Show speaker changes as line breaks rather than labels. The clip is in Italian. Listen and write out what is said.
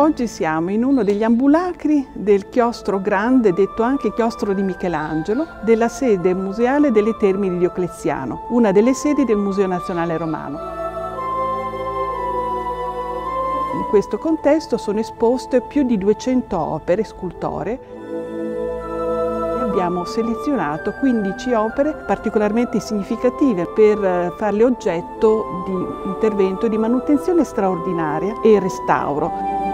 Oggi siamo in uno degli ambulacri del chiostro grande, detto anche chiostro di Michelangelo, della sede museale delle Termini di Diocleziano, una delle sedi del Museo Nazionale Romano. In questo contesto sono esposte più di 200 opere scultoree abbiamo selezionato 15 opere particolarmente significative per eh, farle oggetto di intervento di manutenzione straordinaria e restauro.